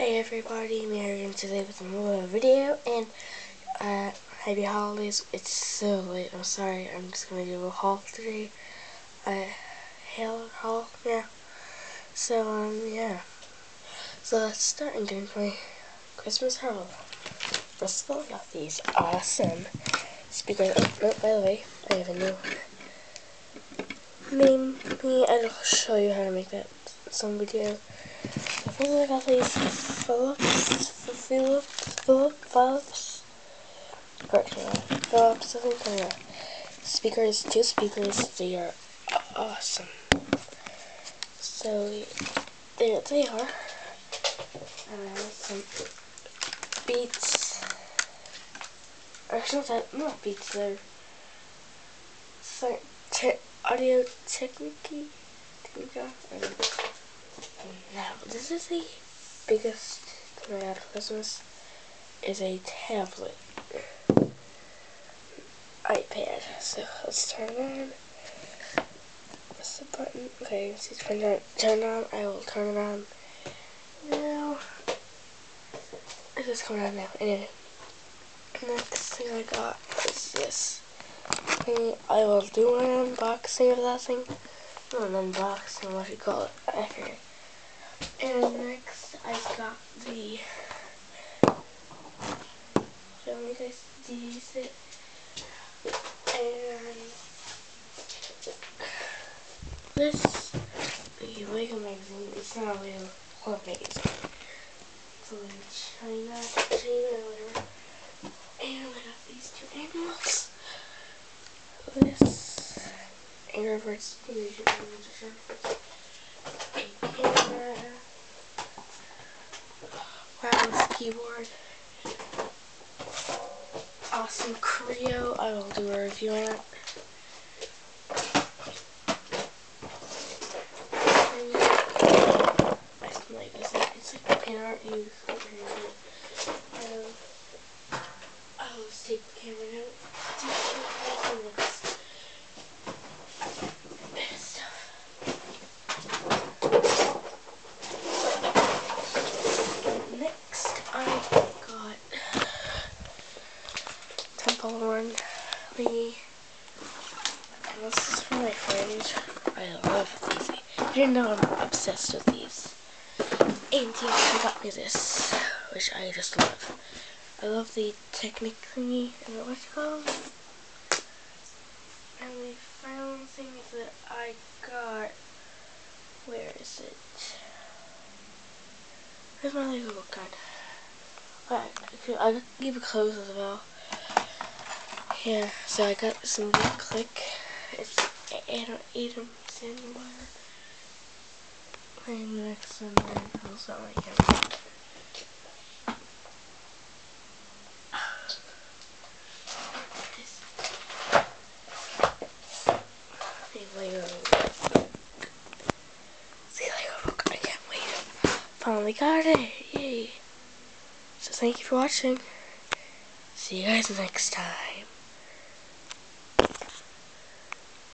Hey everybody, Mary Marion today with another video and uh, happy holidays. It's so late, I'm sorry, I'm just gonna do a haul today. Uh, hail haul, yeah. So, um, yeah. So let's start and do my Christmas haul. First of all, I got these awesome speakers. Oh, no, by the way, I have a new maybe I'll show you how to make that some video. I think I got these Philips, Philips, Philips, Philips, Philips, I think speakers, two speakers, they are awesome. So, there they are. And some Beats, actually not Beats, they're audio so, Technica. Now, this is the biggest thing I for Christmas is a tablet iPad. So let's turn it on. Press the button. Okay, see turned on. Turn on. I will turn it on now. It's coming on now. Anyway, next thing I got is this. I will do an unboxing of that thing. Oh, not an unboxing, what you call it? Forget. And next, I got the. Show me guys these. And this the Lego magazine. It's not a Lego Club magazine. It's a Lego Chima, Chima, whatever. And I got these two animals this wow this keyboard. Awesome Kre-O. I will do a review on it I like this it's like pin art I'll take the camera out Born Lee. And this is for my friend. I love these. You didn't know I'm obsessed with these. And he got me this, which I just love. I love the Technic thingy, and what's it called? And the final thing that I got, where is it? Where's my book card? Alright, I'll give it close as well. Yeah, so I got some click. It's Adam, Adam Sandler. Playing the next one, and also like him. I. Finally got it. Yay. So thank you for watching. See you guys next time.